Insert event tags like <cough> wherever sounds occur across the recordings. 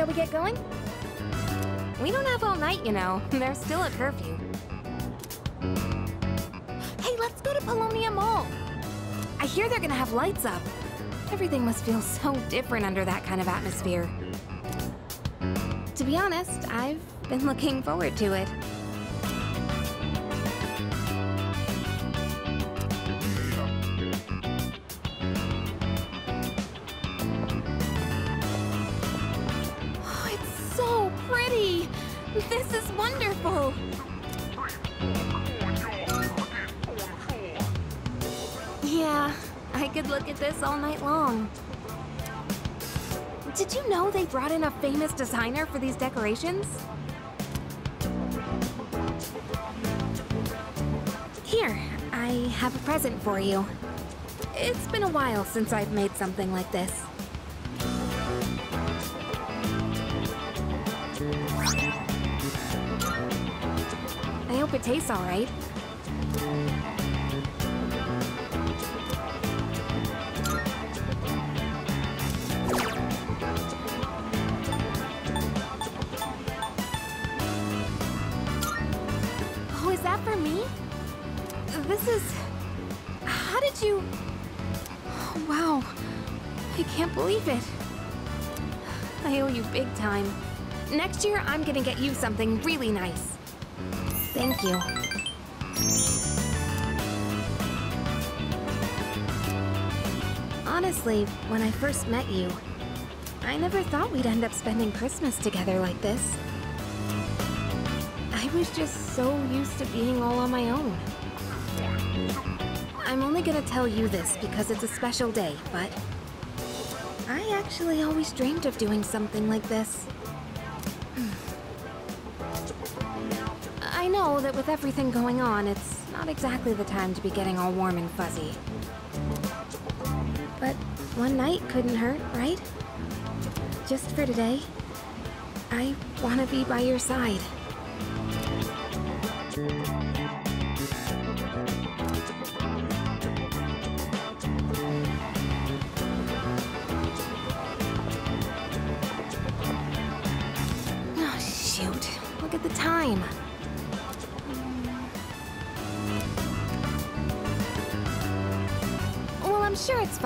Shall we get going? We don't have all night, you know. <laughs> There's still a curfew. Hey, let's go to Paulownia Mall. I hear they're gonna have lights up. Everything must feel <laughs> so different under that kind of atmosphere. To be honest, I've been looking forward to it. At this all night long. Did you know they brought in a famous designer for these decorations? Here, I have a present for you. It's been a while since I've made something like this. I hope it tastes all right. This is... How did you... Oh, wow. I can't believe it. I owe you big time. Next year, I'm gonna get you something really nice. Thank you. Honestly, when I first met you, I never thought we'd end up spending Christmas together like this. I was just so used to being all on my own. I'm only gonna tell you this because it's a special day, but I actually always dreamed of doing something like this. I know that with everything going on, it's not exactly the time to be getting all warm and fuzzy. But one night couldn't hurt, right? Just for today, I want to be by your side.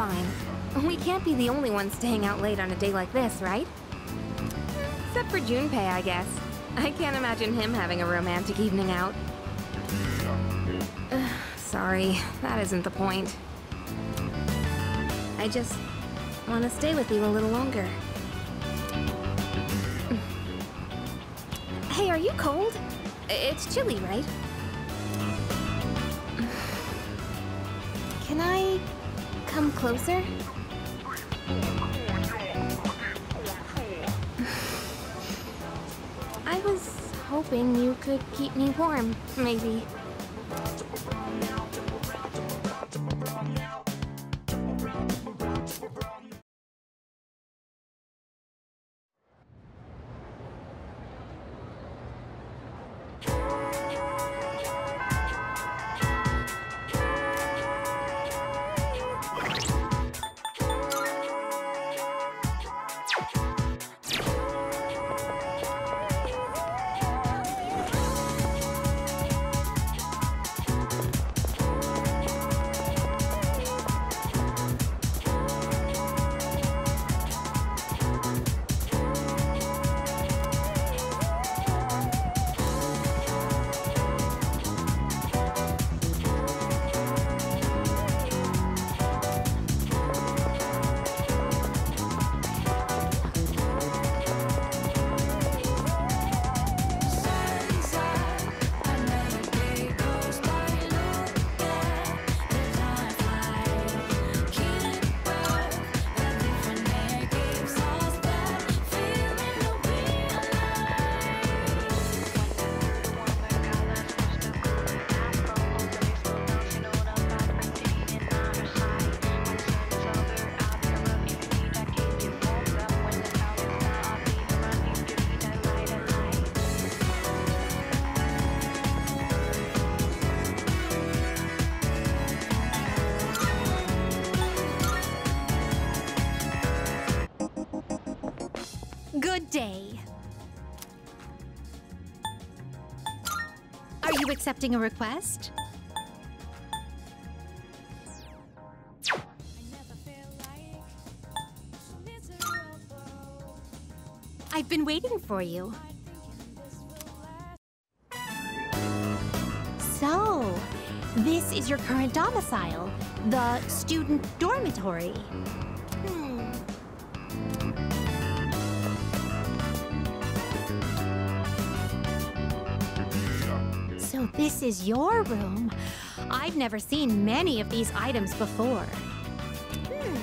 Fine. We can't be the only ones staying out late on a day like this, right? Except for Junpei, I guess. I can't imagine him having a romantic evening out. Sorry, that isn't the point. I just want to stay with you a little longer. Hey, are you cold? It's chilly, right? Closer? I was hoping you could keep me warm, maybe. Accepting a request? I've been waiting for you. So, this is your current domicile, the student dormitory. Is your room. I've never seen many of these items before. Hmm.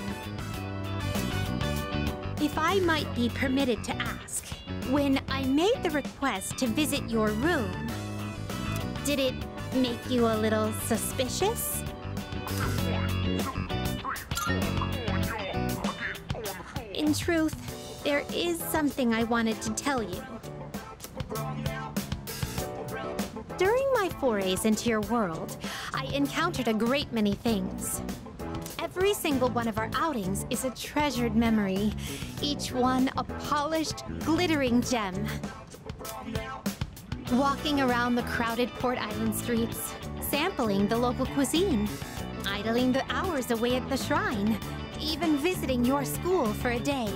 If I might be permitted to ask, when I made the request to visit your room, did it make you a little suspicious? In truth, there is something I wanted to tell you. My forays into your world, I encountered a great many things. Every single one of our outings is a treasured memory, each one a polished, glittering gem. Walking around the crowded Port Island streets, sampling the local cuisine, idling the hours away at the shrine, even visiting your school for a day.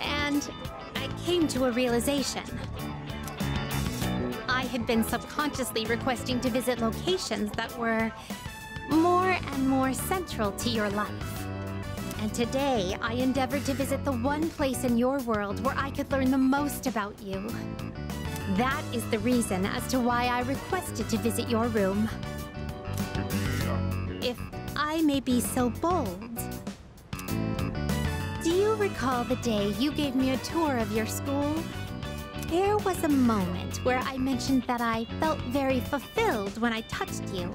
And I came to a realization. I had been subconsciously requesting to visit locations that were more and more central to your life. And today, I endeavored to visit the one place in your world where I could learn the most about you. That is the reason as to why I requested to visit your room. If I may be so bold, do you recall the day you gave me a tour of your school? There was a moment where I mentioned that I felt very fulfilled when I touched you.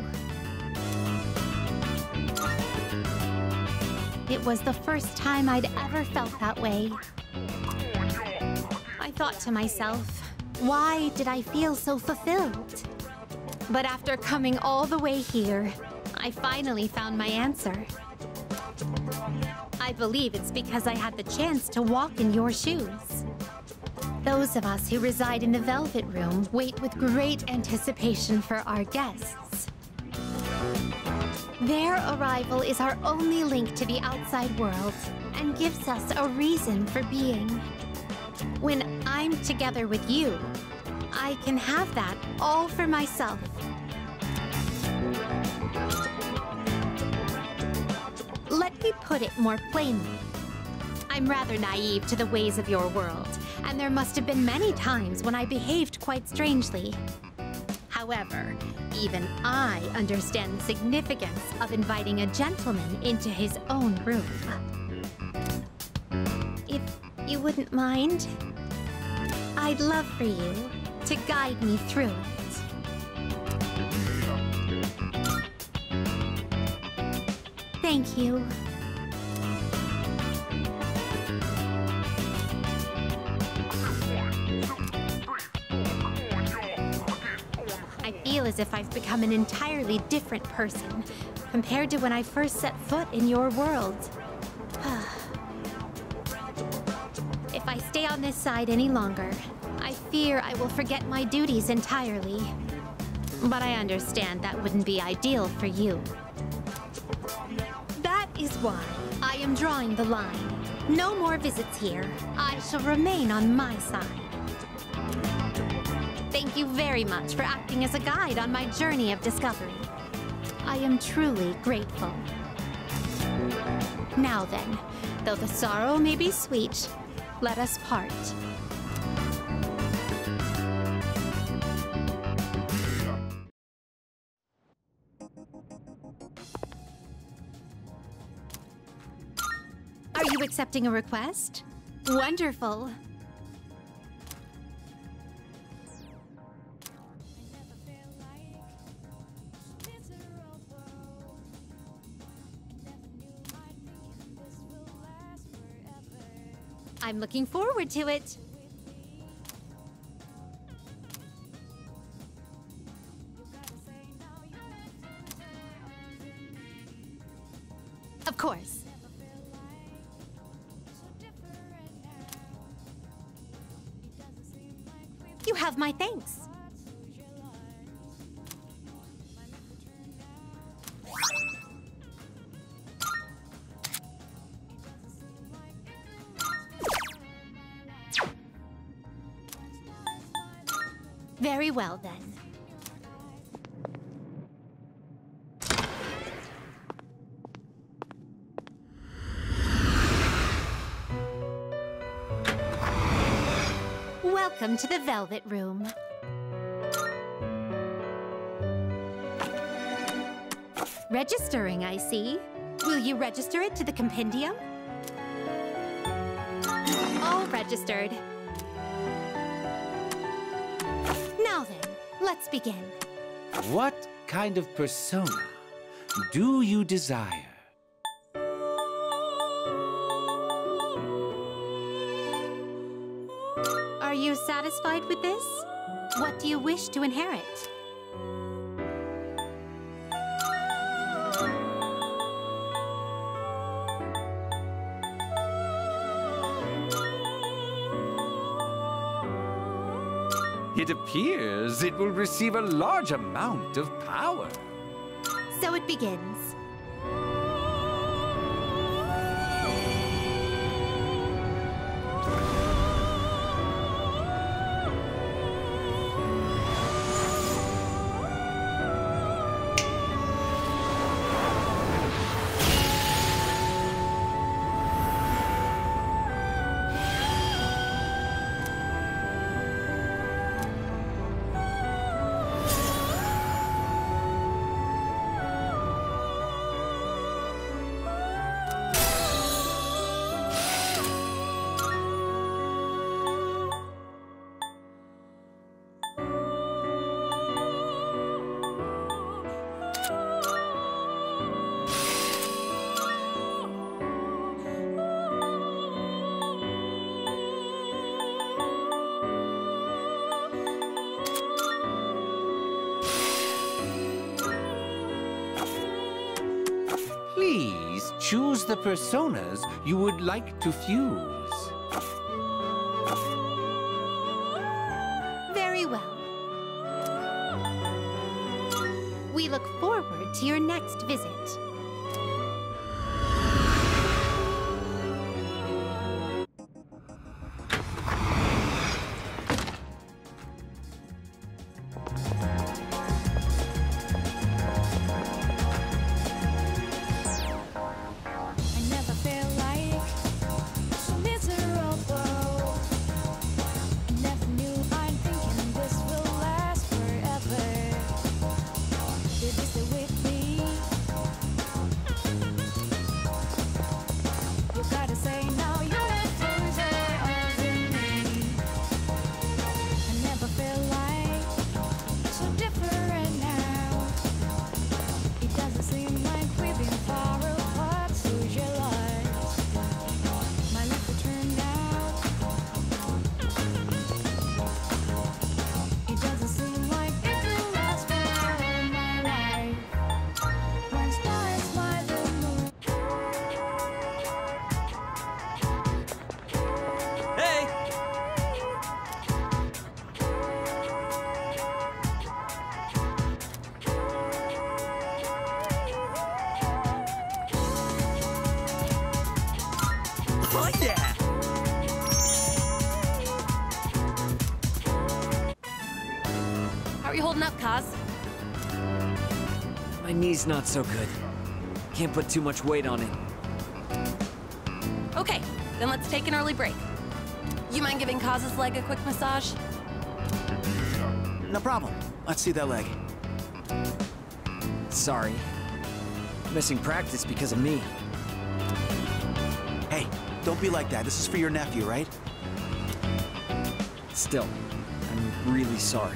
It was the first time I'd ever felt that way. I thought to myself, why did I feel so fulfilled? But after coming all the way here, I finally found my answer. I believe it's because I had the chance to walk in your shoes. Those of us who reside in the Velvet Room wait with great anticipation for our guests. Their arrival is our only link to the outside world and gives us a reason for being. When I'm together with you, I can have that all for myself. Let me put it more plainly. I'm rather naive to the ways of your world, and there must have been many times when I behaved quite strangely. However, even I understand the significance of inviting a gentleman into his own room. If you wouldn't mind, I'd love for you to guide me through it. Thank you. Become an entirely different person compared to when I first set foot in your world. <sighs> if I stay on this side any longer, I fear I will forget my duties entirely. But I understand that wouldn't be ideal for you. That is why I am drawing the line. No more visits here. I shall remain on my side. Thank you very much for acting as a guide on my journey of discovery. I am truly grateful. Now then, though the sorrow may be sweet, let us part. Are you accepting a request? Wonderful. I'm looking forward to it. Welcome to the Velvet Room. Registering, I see. Will you register it to the compendium? All registered. Now then, let's begin. What kind of persona do you desire? Satisfied with this? What do you wish to inherit? It appears it will receive a large amount of power. So it begins. Choose the personas you would like to fuse. How are you holding up, Kaz? My knee's not so good. Can't put too much weight on it. Okay, then let's take an early break. You mind giving Kaz's leg a quick massage? No problem. Let's see that leg. Sorry. Missing practice because of me. Hey, don't be like that. This is for your nephew, right? Still, I'm really sorry.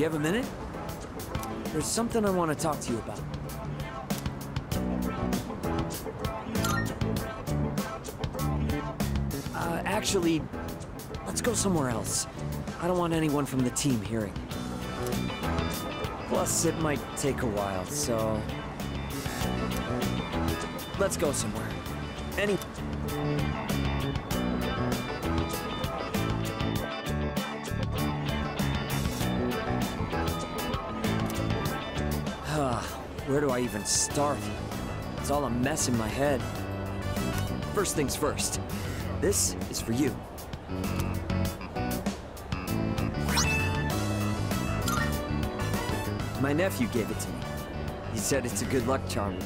You have a minute? There's something I want to talk to you about. Uh, actually, let's go somewhere else. I don't want anyone from the team hearing. Plus, it might take a while, so... Let's go somewhere. Any... Where do I even start? It's all a mess in my head. First things first. This is for you. My nephew gave it to me. He said it's a good luck charm.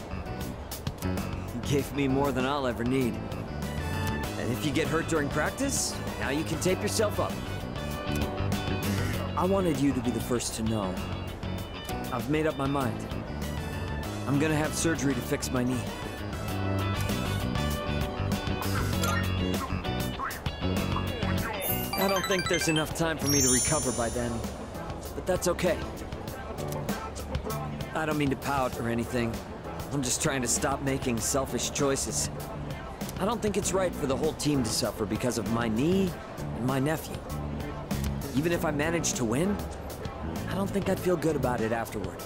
He gave me more than I'll ever need. And if you get hurt during practice, now you can tape yourself up. I wanted you to be the first to know. I've made up my mind. I'm gonna have surgery to fix my knee. I don't think there's enough time for me to recover by then, but that's okay. I don't mean to pout or anything. I'm just trying to stop making selfish choices. I don't think it's right for the whole team to suffer because of my knee and my nephew. Even if I manage to win, I don't think I'd feel good about it afterward.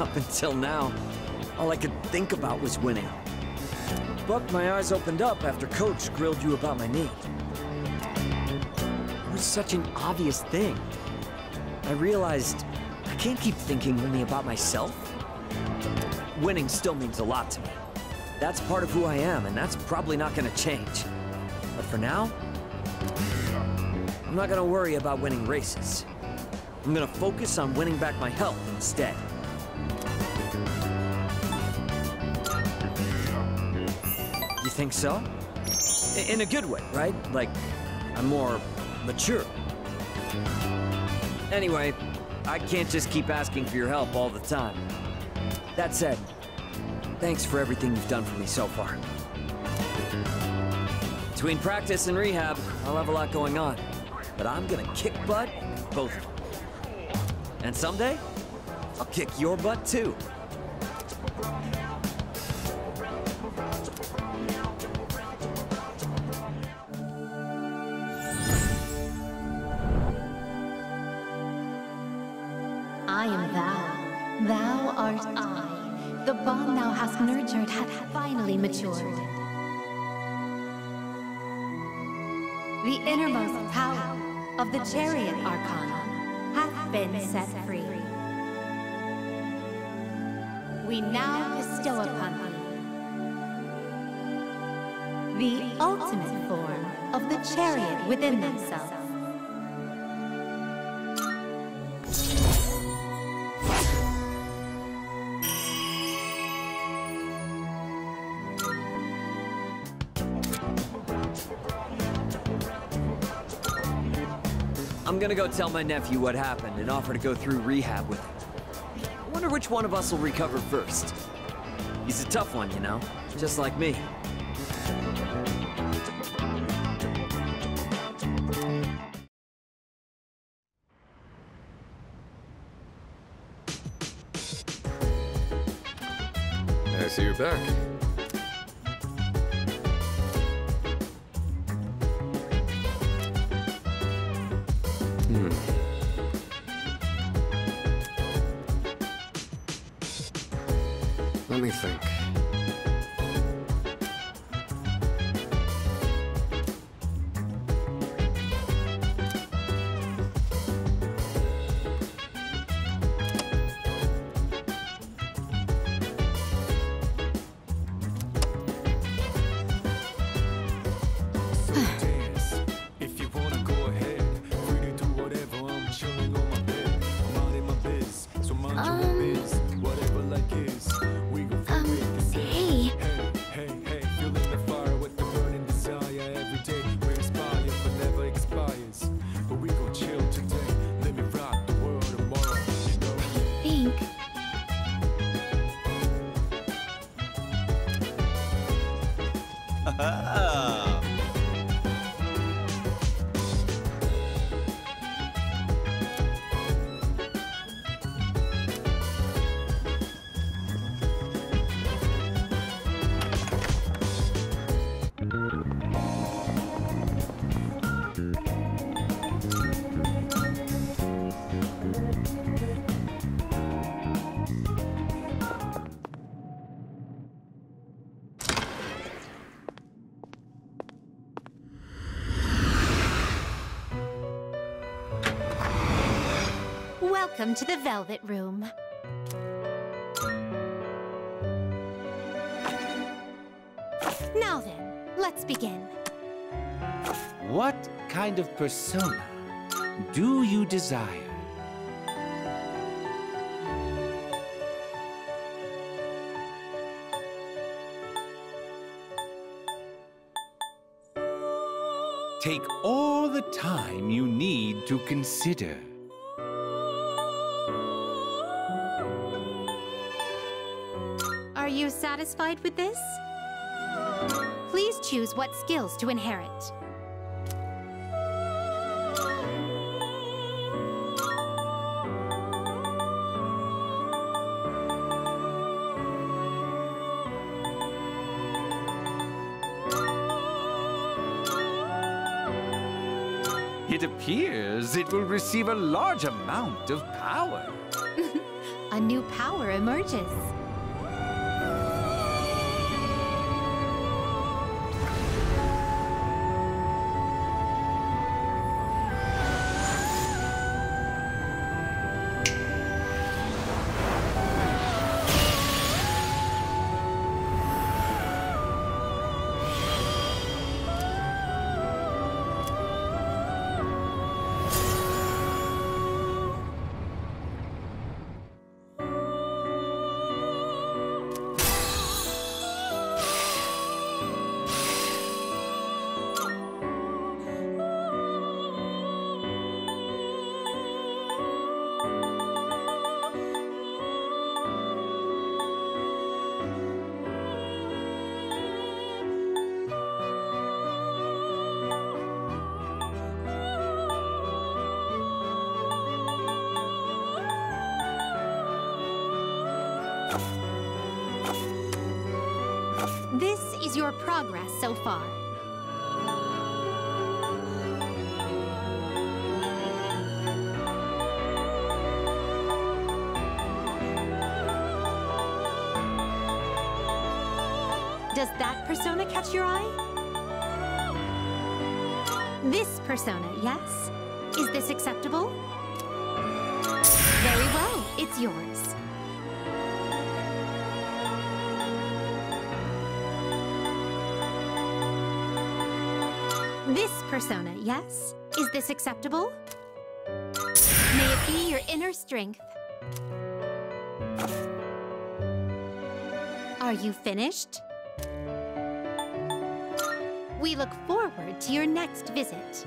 Up until now, all I could think about was winning. But my eyes opened up after Coach grilled you about my knee. It was such an obvious thing. I realized I can't keep thinking only about myself. Winning still means a lot to me. That's part of who I am, and that's probably not gonna change. But for now, I'm not gonna worry about winning races. I'm gonna focus on winning back my health instead. You think so? In a good way, right? Like, I'm more mature. Anyway, I can't just keep asking for your help all the time. That said, thanks for everything you've done for me so far. Between practice and rehab, I'll have a lot going on. But I'm gonna kick butt both of them. And someday, I'll kick your butt too. Nurtured hath finally matured. The innermost power of the chariot arcana hath been set free. We now bestow upon thee the ultimate form of the chariot within thyself. Gonna go tell my nephew what happened and offer to go through rehab with him. I wonder which one of us will recover first. He's a tough one, you know? Just like me. Let me think. Welcome to the Velvet Room. Now then, let's begin. What kind of persona do you desire? Take all the time you need to consider. Satisfied with this? Please choose what skills to inherit. It appears it will receive a large amount of power. <laughs> A new power emerges. Far. Does that persona catch your eye? This persona, yes? Is this acceptable? Very well, it's yours. Persona, yes? Is this acceptable? May it be your inner strength. Are you finished? We look forward to your next visit.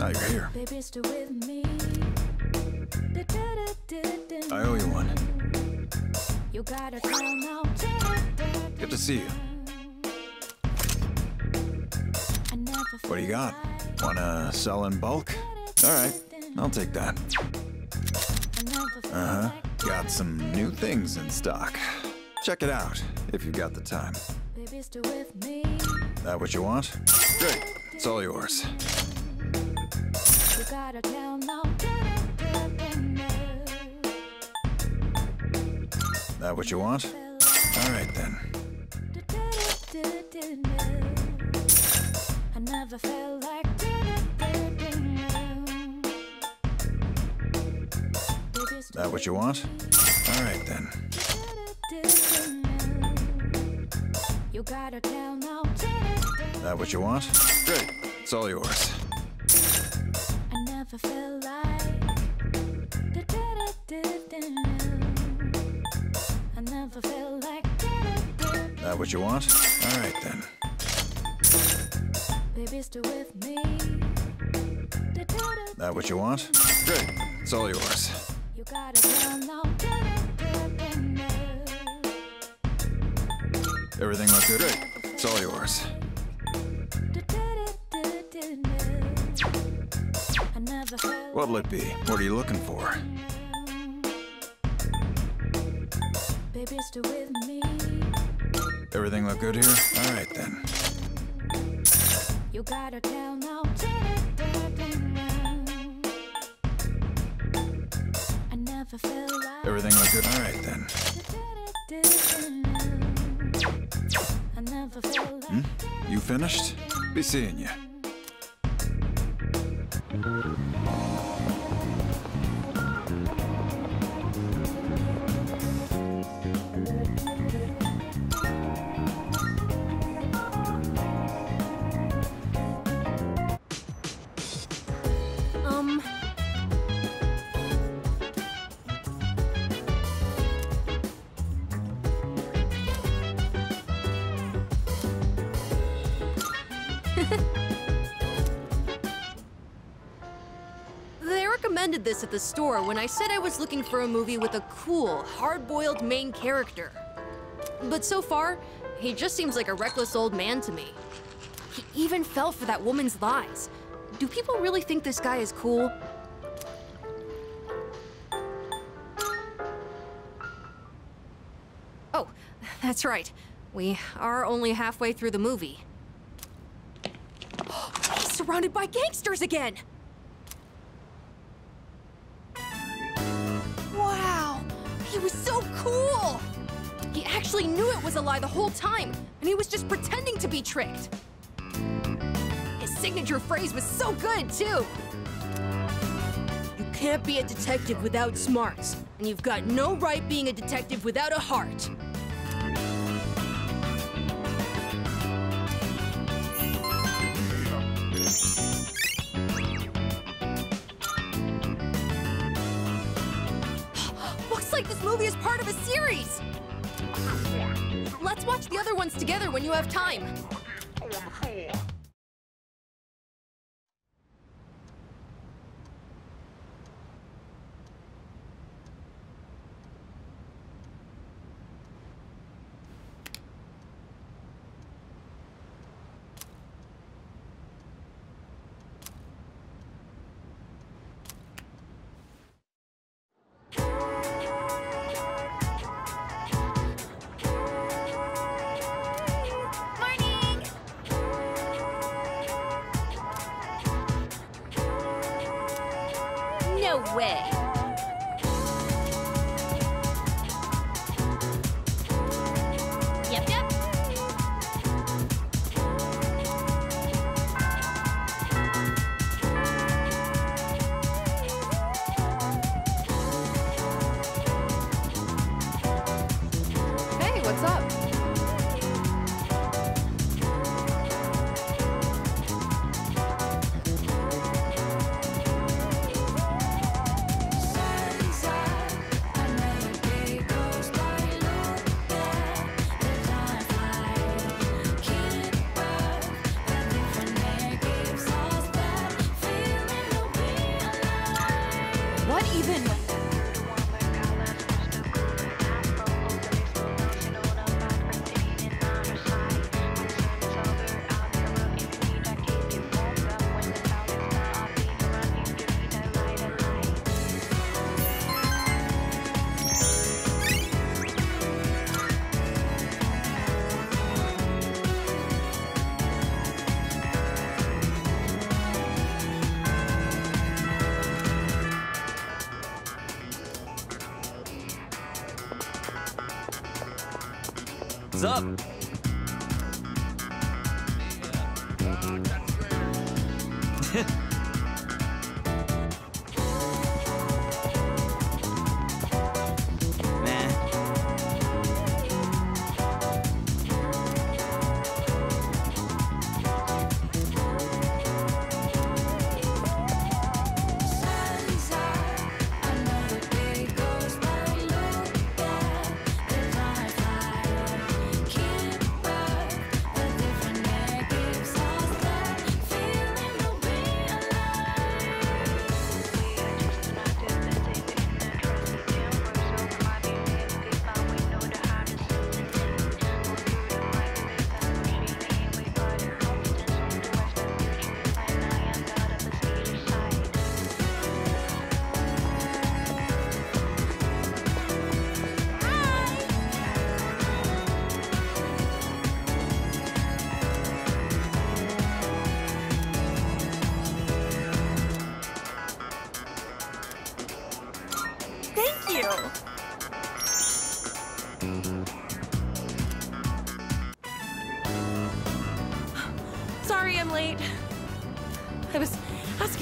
Now you're here. Baby, still with me. I owe you one. You gotta tell now. Good to see you. What do you got? Wanna sell in bulk? All right, I'll take that. Uh huh. Got some new things in stock. Check it out if you've got the time. Baby, still with me. That what you want? Great. It's all yours. You gotta tell now. That what you want? All right then. I never felt like That what you want? All right then. You gotta tell now. That what you want? Great. It's all yours. I never felt like I never felt like That what you want? All right then. Baby, still with me. That what you want? Great. It's all yours. You tell now. Everything look good? Great. It's all yours. What'll it be? What are you looking for? baby, stay with me. Everything look good here? All right then. You gotta tell now. I never felt like Everything look good? All right then. I never felt like Hmm? You finished? Be seeing you. They recommended this at the store when I said I was looking for a movie with a cool, hard-boiled main character. But so far, he just seems like a reckless old man to me. He even fell for that woman's lies. Do people really think this guy is cool? Oh, <laughs> that's right. We are only halfway through the movie. Surrounded by gangsters again! Wow! He was so cool! He actually knew it was a lie the whole time, and he was just pretending to be tricked. His signature phrase was so good, too. You can't be a detective without smarts, and you've got no right being a detective without a heart. Like this movie is part of a series! Let's watch the other ones together when you have time.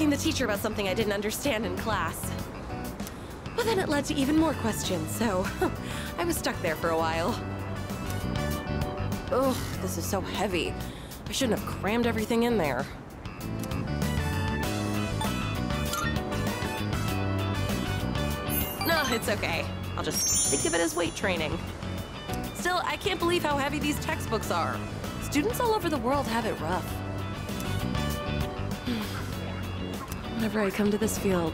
Asking the teacher about something I didn't understand in class. But then it led to even more questions, so <laughs> I was stuck there for a while. Ugh, this is so heavy. I shouldn't have crammed everything in there. No, it's okay. I'll just think of it as weight training. Still, I can't believe how heavy these textbooks are. Students all over the world have it rough. Whenever I come to this field,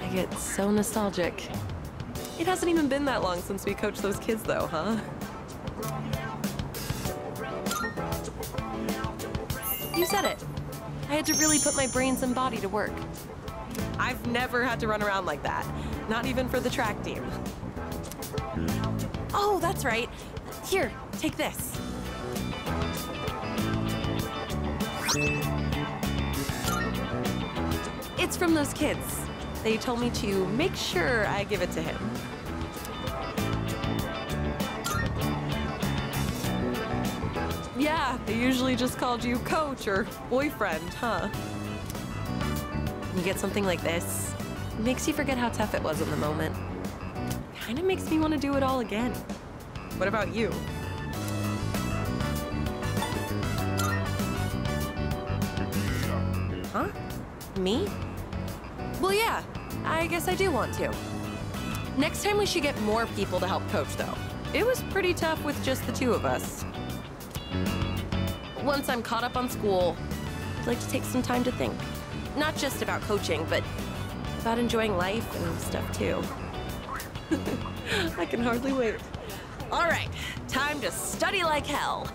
I get so nostalgic. It hasn't even been that long since we coached those kids, though, huh? You said it. I had to really put my brains and body to work. I've never had to run around like that, not even for the track team. Oh, that's right. Here, take this. From those kids. They told me to make sure I give it to him. Yeah, they usually just called you coach or boyfriend, huh? You get something like this, makes you forget how tough it was in the moment. Kinda makes me want to do it all again. What about you? Huh? Me? Well, yeah, I guess I do want to. Next time we should get more people to help coach, though. It was pretty tough with just the two of us. Once I'm caught up on school, I'd like to take some time to think. Not just about coaching, but about enjoying life and stuff too. <laughs> I can hardly wait. All right, time to study like hell.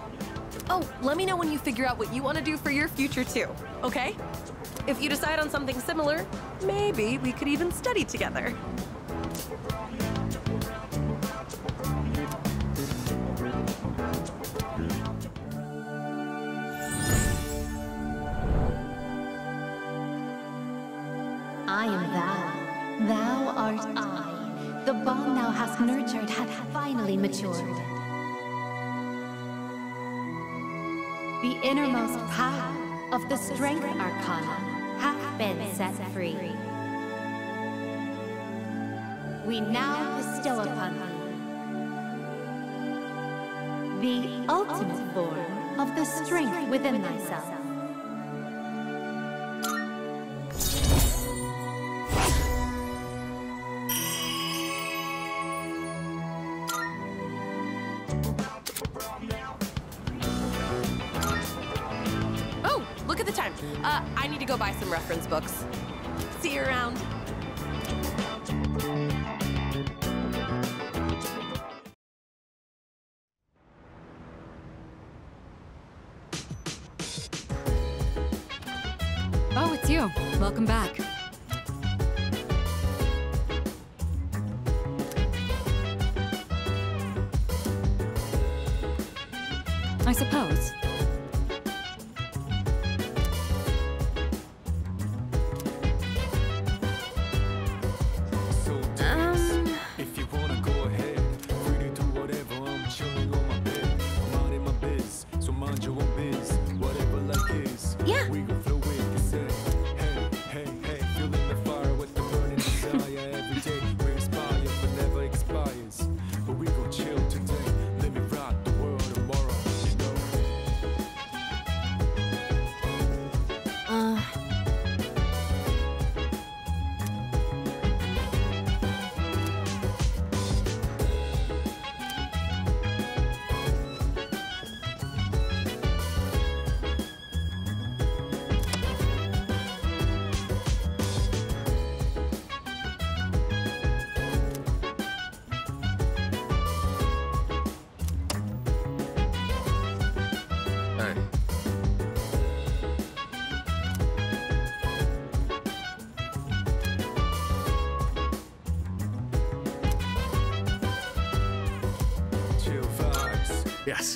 Oh, let me know when you figure out what you want to do for your future too, okay? If you decide on something similar, maybe we could even study together. I am thou, thou art I. The bond thou hast nurtured hath finally matured. The innermost power of the strength arcana hath been set free. We now bestow upon thee the ultimate form of the strength within thyself.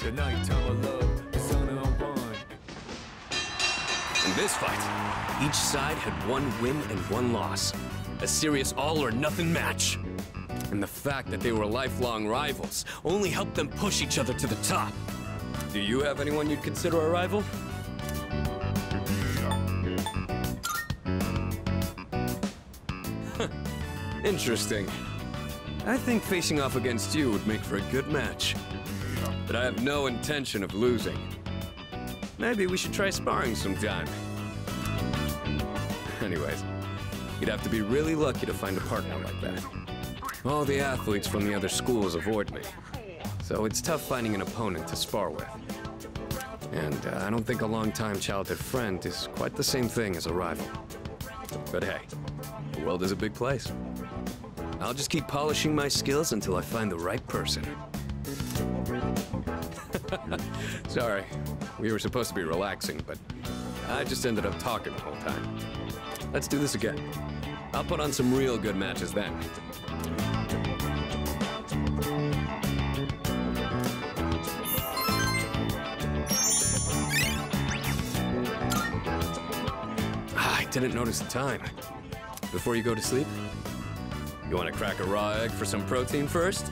The of love, sun unwind. In this fight, each side had one win and one loss. A serious all or nothing match. And the fact that they were lifelong rivals only helped them push each other to the top. Do you have anyone you'd consider a rival? Interesting. I think facing off against you would make for a good match. But I have no intention of losing. Maybe we should try sparring sometime. Anyways, you'd have to be really lucky to find a partner like that. All the athletes from the other schools avoid me. So it's tough finding an opponent to spar with. And uh, I don't think a longtime childhood friend is quite the same thing as a rival. But hey, the world is a big place. I'll just keep polishing my skills until I find the right person. <laughs> Sorry, we were supposed to be relaxing, but I just ended up talking the whole time. Let's do this again. I'll put on some real good matches then. Ah, I didn't notice the time. Before you go to sleep, you want to crack a raw egg for some protein first?